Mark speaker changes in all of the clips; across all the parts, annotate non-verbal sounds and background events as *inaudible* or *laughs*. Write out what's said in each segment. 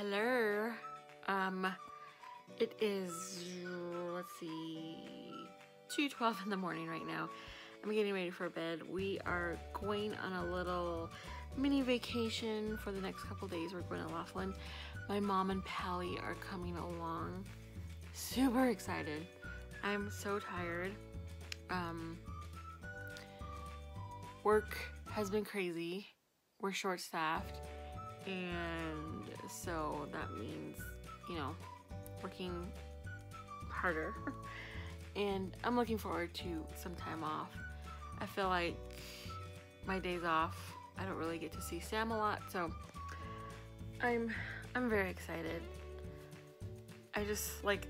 Speaker 1: Hello. Um, it is, let's see, 2.12 in the morning right now. I'm getting ready for bed. We are going on a little mini vacation for the next couple days. We're going to Laughlin. My mom and Pally are coming along. Super excited. I'm so tired. Um, work has been crazy. We're short staffed and so that means you know working harder. *laughs* And I'm looking forward to some time off. I feel like my days off I don't really get to see Sam a lot so I'm I'm very excited. I just like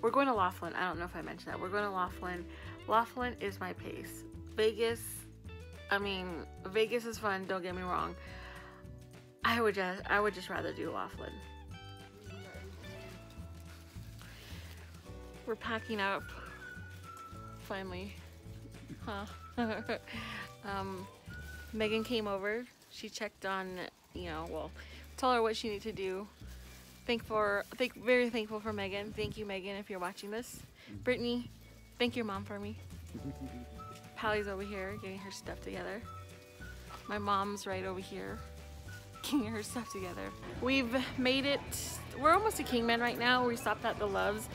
Speaker 1: we're going to Laughlin. I don't know if I mentioned that. We're going to Laughlin. Laughlin is my pace. Vegas I mean Vegas is fun don't get me wrong I would just I would just rather do Laughlin. We're packing up finally. Huh. *laughs* um, Megan came over. She checked on, you know, well, tell her what she needs to do. Thank for thank very thankful for Megan. Thank you, Megan, if you're watching this. Brittany, thank your mom for me. *laughs* Pally's over here getting her stuff together. My mom's right over here getting her stuff together. We've made it, we're almost to Kingman right now. We stopped at the Loves.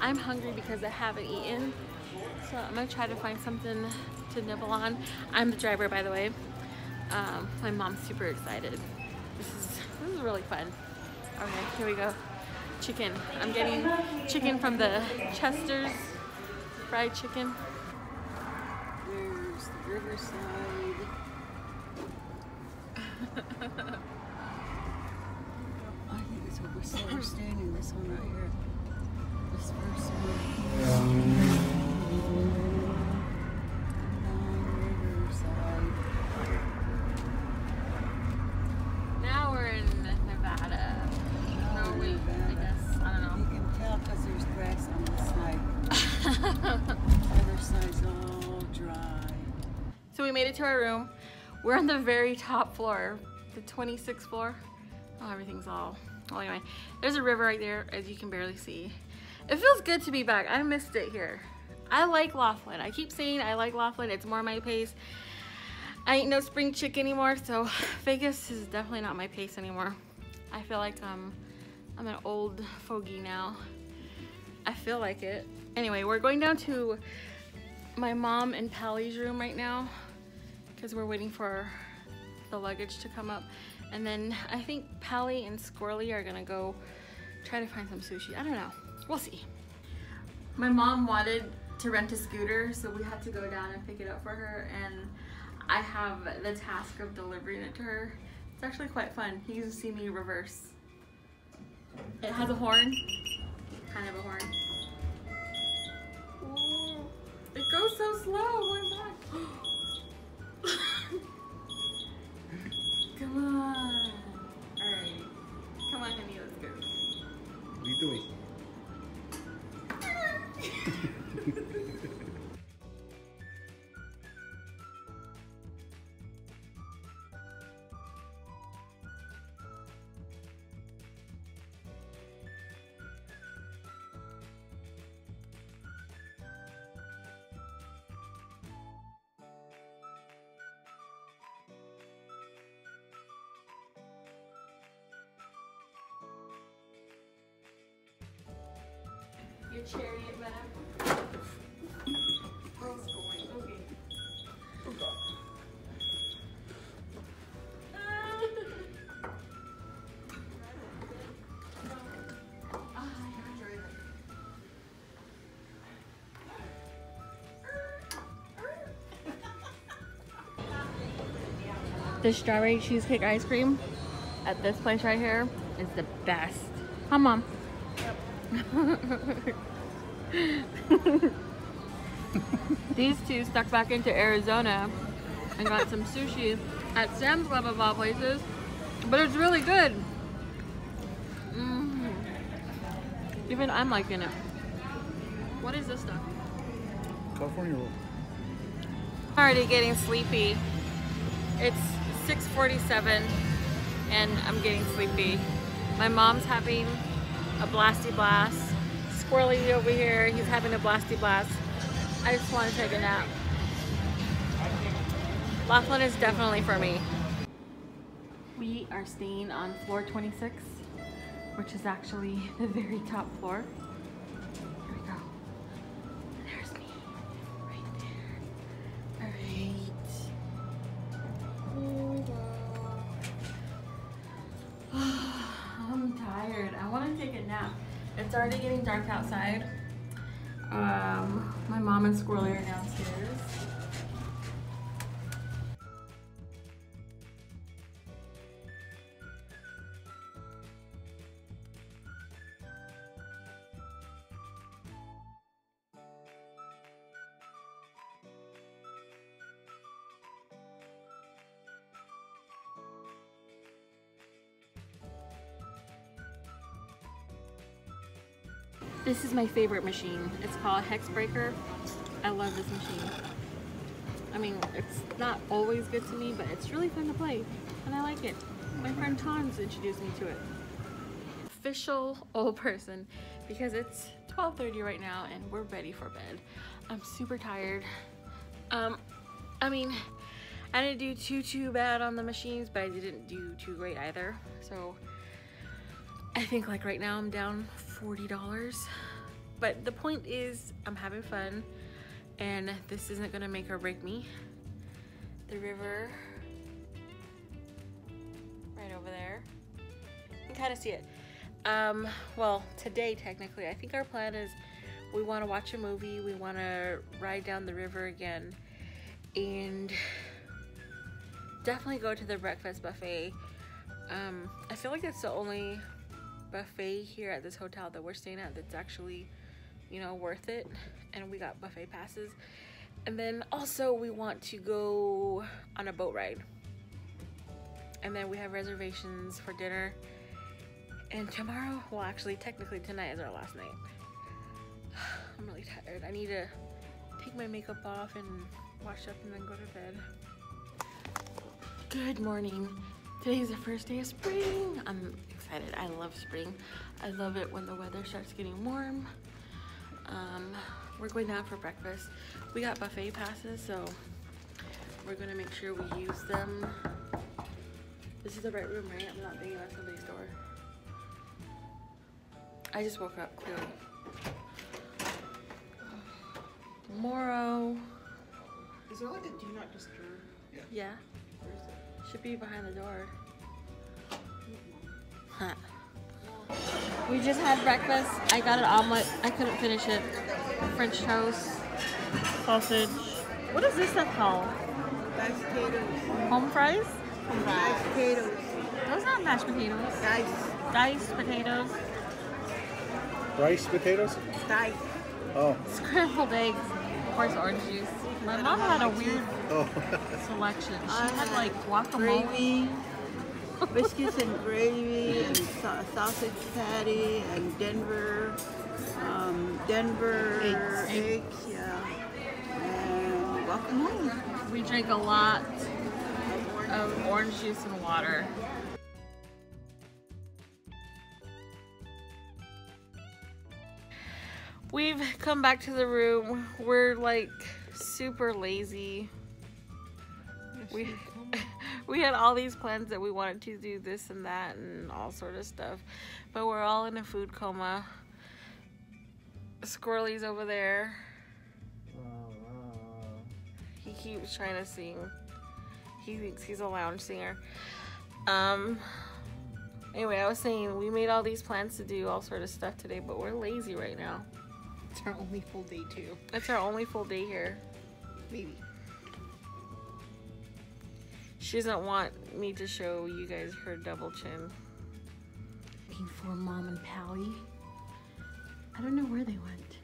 Speaker 1: I'm hungry because I haven't eaten. So I'm gonna try to find something to nibble on. I'm the driver, by the way. Um, my mom's super excited. This is, this is really fun. Okay, here we go. Chicken. I'm getting chicken from the Chester's fried chicken.
Speaker 2: There's the Riverside. I think it's what we're still we're standing. This one right here. This first one.
Speaker 1: Now we're in Nevada. No, wait, I guess. I don't know.
Speaker 2: You can tell because there's grass on the side. *laughs* Other side's all dry.
Speaker 1: So we made it to our room. We're on the very top floor, the 26th floor. Oh, everything's all, well anyway. There's a river right there, as you can barely see. It feels good to be back. I missed it here. I like Laughlin. I keep saying I like Laughlin. It's more my pace. I ain't no spring chick anymore, so *sighs* Vegas is definitely not my pace anymore. I feel like um, I'm an old fogey now. I feel like it. Anyway, we're going down to my mom and Pally's room right now because we're waiting for the luggage to come up. And then I think Pally and Squirrely are gonna go try to find some sushi. I don't know, we'll see. My mom wanted to rent a scooter, so we had to go down and pick it up for her. And I have the task of delivering it to her. It's actually quite fun. You can see me reverse. It has a horn, kind of a horn. Ooh, it goes so slow, Your chariot going. Okay. The strawberry cheesecake ice cream at this place right here is the best. Hi, Mom. *laughs* These two stuck back into Arizona and got some sushi at Sam's Club of all places, but it's really good. Mm. Even I'm liking it. What is this stuff?
Speaker 3: California roll.
Speaker 1: Already getting sleepy. It's 6:47 and I'm getting sleepy. My mom's having a blasty blast. Squirrely over here, he's having a blasty blast. I just want to take a nap. Laughlin is definitely for me. We are staying on floor 26, which is actually *laughs* the very top floor. It's already getting dark outside. Um, my mom and Squirrely are downstairs. This is my favorite machine. It's called Hex Breaker. I love this machine. I mean, it's not always good to me, but it's really fun to play, and I like it. My friend Tons introduced me to it. Official old person, because it's 12.30 right now, and we're ready for bed. I'm super tired. Um, I mean, I didn't do too, too bad on the machines, but I didn't do too great either, so I think like right now I'm down $40. But the point is I'm having fun and this isn't gonna make or break me. The river right over there. You can kind of see it. Um, well, today technically, I think our plan is we want to watch a movie, we want to ride down the river again, and definitely go to the breakfast buffet. Um, I feel like it's the only buffet here at this hotel that we're staying at that's actually, you know, worth it. And we got buffet passes. And then also we want to go on a boat ride. And then we have reservations for dinner. And tomorrow, well actually technically tonight is our last night. *sighs* I'm really tired. I need to take my makeup off and wash up and then go to bed. Good morning. Today is the first day of spring. I'm excited. I love spring. I love it when the weather starts getting warm. Um, we're going down for breakfast. We got buffet passes, so we're gonna make sure we use them. This is the right room, right? I'm not thinking about somebody's door. I just woke up, clearly. Moro.
Speaker 2: Is there like a do not disturb?
Speaker 1: Yeah. Should be behind the door. Huh. We just had breakfast. I got an omelet. I couldn't finish it. French toast, sausage. What is this stuff called?
Speaker 2: Mashed potatoes.
Speaker 1: Home fries?
Speaker 2: Mashed potatoes.
Speaker 1: Those are mashed potatoes.
Speaker 2: Dice.
Speaker 1: Diced potatoes.
Speaker 3: Rice potatoes?
Speaker 2: Dice.
Speaker 3: Oh.
Speaker 1: Scrambled eggs. Of course, orange juice. My mom had a weird
Speaker 3: Oh. *laughs*
Speaker 1: selection. She
Speaker 2: I
Speaker 1: had
Speaker 2: had
Speaker 1: like uh, guacamole.
Speaker 2: Gravy. Biscuits and gravy and sa- sausage patty and Denver, um, Denver
Speaker 1: Eggs.
Speaker 2: eggs, yeah, and guacamole.
Speaker 1: We drink a lot of orange juice and water. We've come back to the room. We're like super lazy. We we had all these plans that we wanted to do this and that and all sort of stuff, but we're all in a food coma. Squirrely's over there. He keeps trying to sing. He thinks he's a lounge singer. Um. Anyway, I was saying we made all these plans to do all sort of stuff today, but we're lazy right now.
Speaker 2: It's our only full day too.
Speaker 1: It's our only full day here.
Speaker 2: Maybe.
Speaker 1: She doesn't want me to show you guys her double chin. Looking for mom and Pally. I don't know where they went.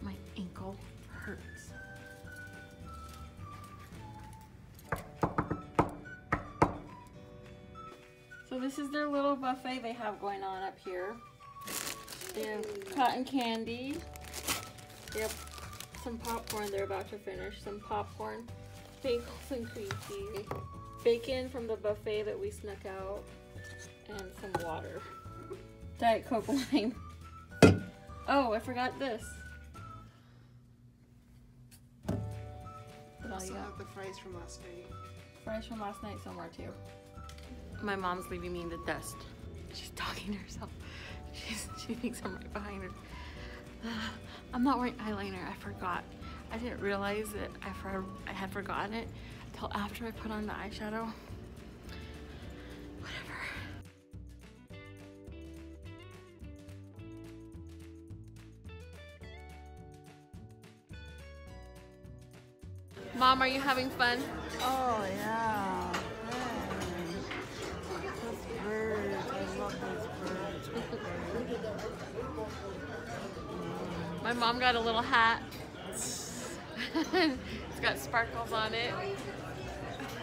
Speaker 1: My ankle hurts. So this is their little buffet they have going on up here. They have cotton candy. They have some popcorn they're about to finish. Some popcorn, bagels and cream cheese. bacon from the buffet that we snuck out, and some water. Diet Coke lime. Oh, I forgot this. What all
Speaker 4: Also
Speaker 1: you
Speaker 4: have the fries from last night.
Speaker 1: Fries from last night somewhere too. My mom's leaving me in the dust. She's talking to herself. *laughs* She's, she thinks I'm right behind her. *sighs* I'm not wearing eyeliner. I forgot. I didn't realize that I, for, I had forgotten it until after I put on the eyeshadow. Whatever. Mom, are you having fun?
Speaker 2: Oh, yeah. Hey. Those birds. I love those birds.
Speaker 1: My mom got a little hat. *laughs* it's got sparkles on it.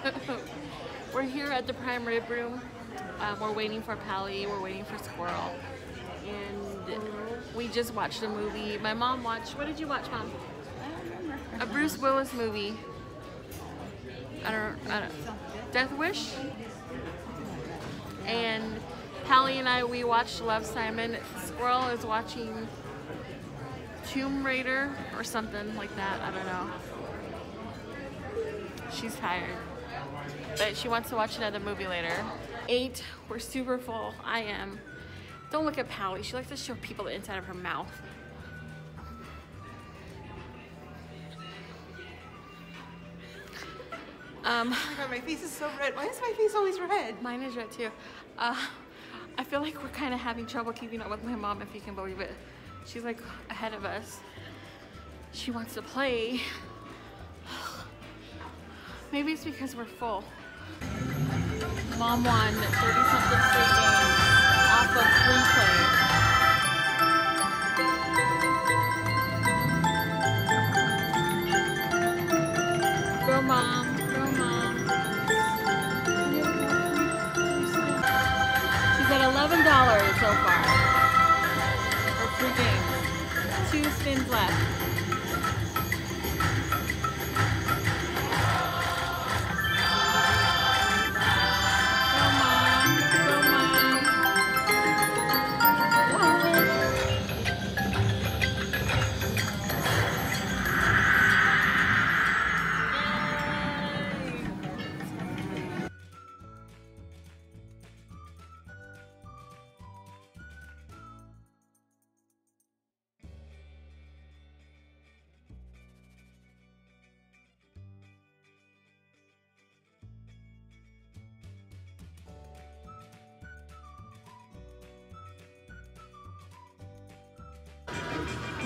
Speaker 1: *laughs* we're here at the prime rib room. Um, we're waiting for Pally. We're waiting for Squirrel. And we just watched a movie. My mom watched. What did you watch, Mom?
Speaker 2: I don't remember.
Speaker 1: A Bruce Willis movie. I don't. I don't. Death Wish. And Pally and I, we watched Love Simon. Squirrel is watching Tomb Raider or something like that. I don't know. She's tired. But she wants to watch another movie later. Ate, we're super full. I am. Don't look at Pally. She likes to show people the inside of her mouth. Um,
Speaker 4: Oh my god, my face is so red. Why is my face always red?
Speaker 1: Mine is red too. Uh, I feel like we're kind of having trouble keeping up with my mom, if you can believe it. She's like ahead of us. She wants to play. Maybe it's because we're full. Mom won 30 something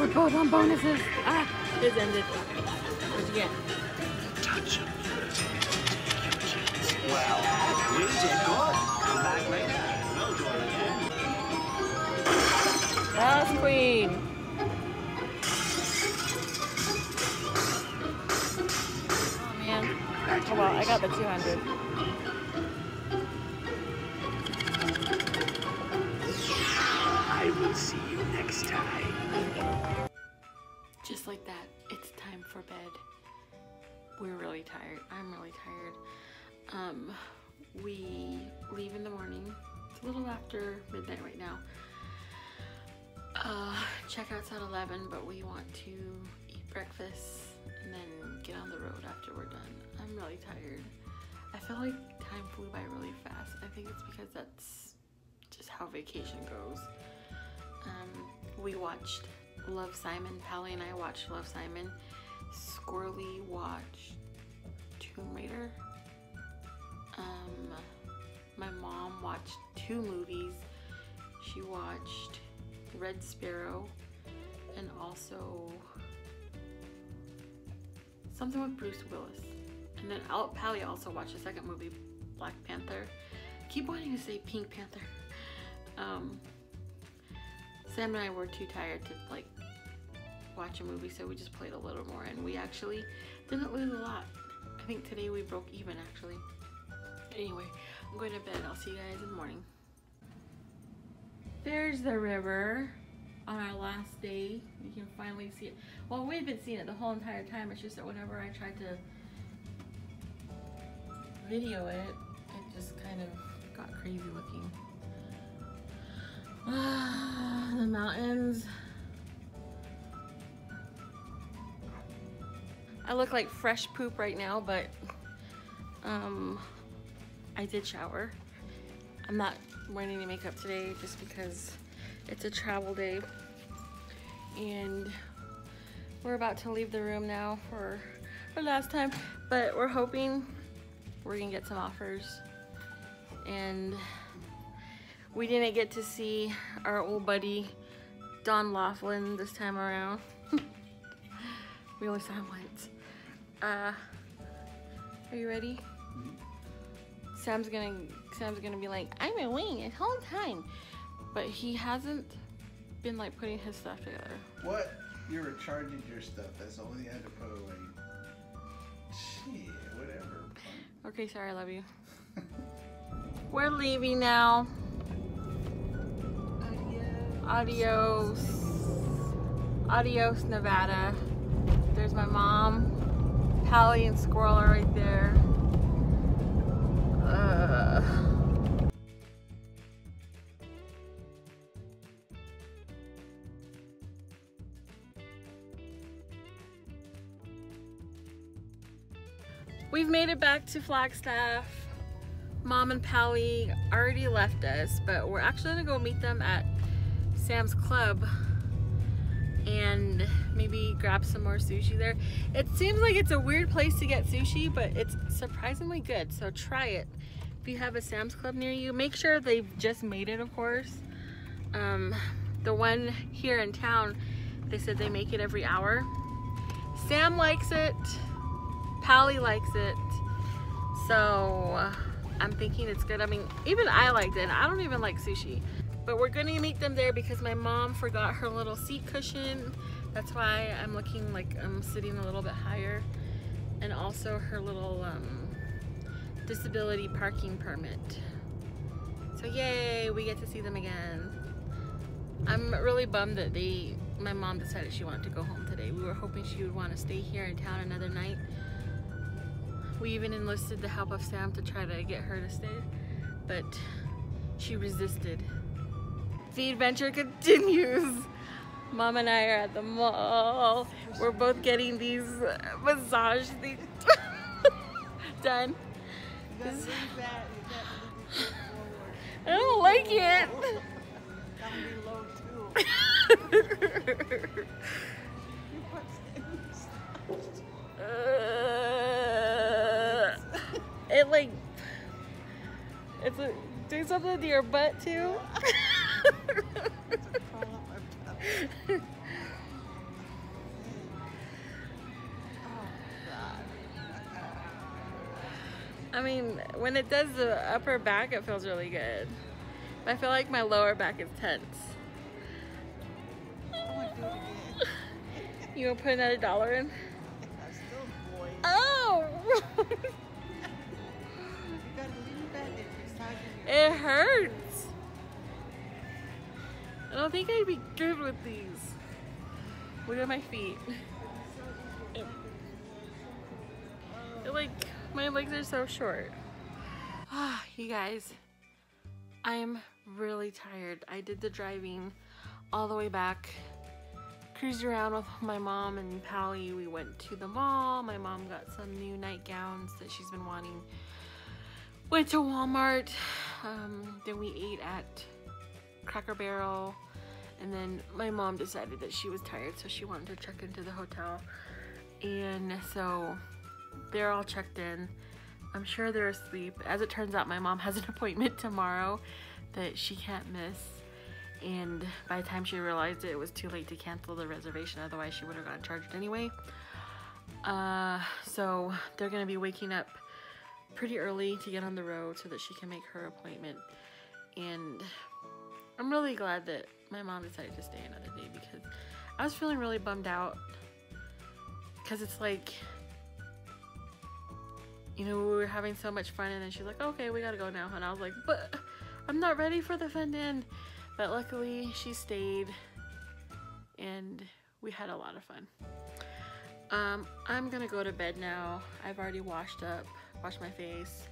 Speaker 1: We're both on bonuses. Ah, it's ended. What'd you get?
Speaker 5: Well, we did good. Come back later. We'll do it again.
Speaker 1: Last queen. Oh man. Oh well, I got the 200.
Speaker 5: I will see you next time.
Speaker 1: Just like that, it's time for bed. We're really tired. I'm really tired. Um, we leave in the morning. It's a little after midnight right now. Uh, checkout's at 11, but we want to eat breakfast and then get on the road after we're done. I'm really tired. I feel like time flew by really fast. I think it's because that's just how vacation goes. Um, we watched Love Simon. Pally and I watched Love Simon. Squirrely watched Tomb Raider. Um, my mom watched two movies. She watched Red Sparrow and also something with Bruce Willis. And then Al- Pally also watched the second movie, Black Panther. keep wanting to say Pink Panther. Um, Sam and I were too tired to like watch a movie, so we just played a little more, and we actually didn't lose a lot. I think today we broke even actually. Anyway, I'm going to bed. I'll see you guys in the morning. There's the river on our last day. You can finally see it. Well, we've been seeing it the whole entire time. It's just that whenever I tried to video it, it just kind of got crazy looking. The mountains. I look like fresh poop right now, but um, I did shower. I'm not wearing any makeup today just because it's a travel day. And we're about to leave the room now for the last time, but we're hoping we're gonna get some offers. And we didn't get to see our old buddy Don Laughlin this time around. *laughs* we only saw him once. Uh, are you ready? Sam's gonna Sam's gonna be like, I'm away this whole time, but he hasn't been like putting his stuff together.
Speaker 3: What? You were charging your stuff. That's all you had to put away. Shit, whatever.
Speaker 1: Okay, sorry, I love you. *laughs* We're leaving now. Adios. Adios, Nevada. There's my mom. Pally and Squirrel are right there. Uh, we've made it back to Flagstaff. Mom and Pally already left us, but we're actually gonna go meet them at Sam's Club and maybe grab some more sushi there. It seems like it's a weird place to get sushi, but it's surprisingly good, so try it. If you have a Sam's Club near you, make sure they've just made it, of course. Um, the one here in town, they said they make it every hour. Sam likes it, Pally likes it, so I'm thinking it's good. I mean, even I liked it, I don't even like sushi. But we're gonna meet them there because my mom forgot her little seat cushion. That's why I'm looking like I'm sitting a little bit higher. And also her little um, disability parking permit. So yay, we get to see them again. I'm really bummed that they, my mom decided she wanted to go home today. We were hoping she would want to stay here in town another night. We even enlisted the help of Sam to try to get her to stay, but she resisted. The adventure continues. Mom and I are at the mall. We're both getting these massage things *laughs* done. I don't like it. *laughs* Uh, it like it's a, doing something to your butt too. *laughs* I mean, when it does the upper back, it feels really good. But I feel like my lower back is tense. *laughs* You gonna put another dollar in? Oh! *laughs* it hurts. I don't think I'd be good with these. Look at my feet. It, like, my legs are so short. Ah, you guys, I'm really tired. I did the driving all the way back cruised around with my mom and Pally. We went to the mall. My mom got some new nightgowns that she's been wanting. Went to Walmart. Um, then we ate at Cracker Barrel. And then my mom decided that she was tired, so she wanted to check into the hotel. And so they're all checked in. I'm sure they're asleep. As it turns out, my mom has an *laughs* appointment tomorrow that she can't miss and by the time she realized it, it was too late to cancel the reservation otherwise she would have gotten charged anyway uh, so they're gonna be waking up pretty early to get on the road so that she can make her appointment and I'm really glad that my mom decided to stay another day because I was feeling really bummed out because it's like you know we were having so much fun and then she's like okay we gotta go now and I was like but I'm not ready for the fun end but luckily, she stayed and we had a lot of fun. Um, I'm gonna go to bed now. I've already washed up, washed my face,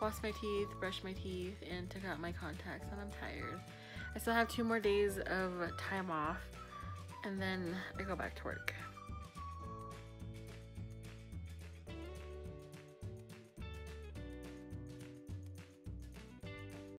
Speaker 1: washed my teeth, brushed my teeth, and took out my contacts, and I'm tired. I still have two more days of time off, and then I go back to work.